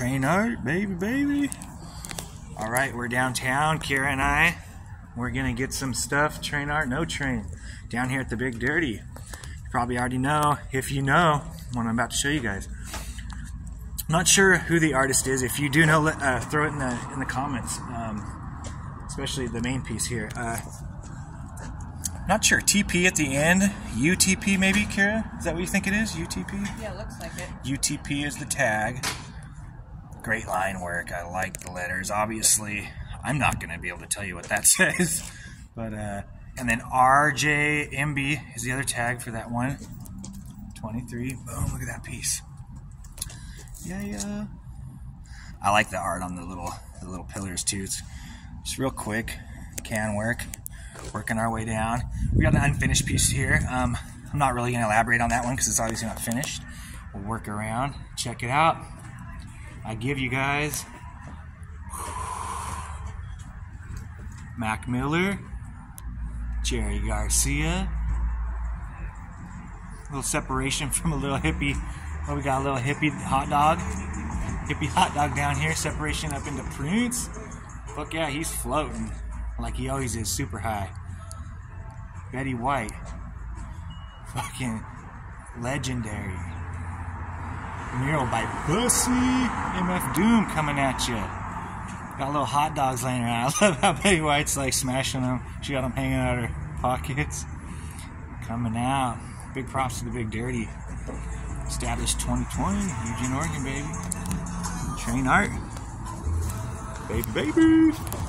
Train art, baby, baby. All right, we're downtown, Kara and I. We're gonna get some stuff, train art, no train, down here at the Big Dirty. You probably already know, if you know, what I'm about to show you guys. I'm not sure who the artist is. If you do know, uh, throw it in the in the comments. Um, especially the main piece here. Uh, not sure. TP at the end. UTP maybe, Kara? Is that what you think it is? UTP? Yeah, it looks like it. UTP is the tag. Great line work. I like the letters. Obviously, I'm not going to be able to tell you what that says. But, uh, and then RJMB is the other tag for that one. 23. Boom, look at that piece. Yeah, yeah. I like the art on the little the little pillars too. It's just real quick. Can work. Working our way down. We got an unfinished piece here. Um, I'm not really going to elaborate on that one because it's obviously not finished. We'll work around. Check it out. I give you guys Mac Miller, Jerry Garcia. A little separation from a little hippie. Oh, we got a little hippie hot dog. Hippie hot dog down here. Separation up into Prince. Fuck yeah, he's floating like he always is, super high. Betty White. Fucking legendary. Mural by Pussy. MF Doom coming at you. Got little hot dogs laying around. I love how Betty White's like smashing them. She got them hanging out of her pockets. Coming out. Big props to the Big Dirty. Established 2020, Eugene, Oregon, baby. Train art. Baby, baby.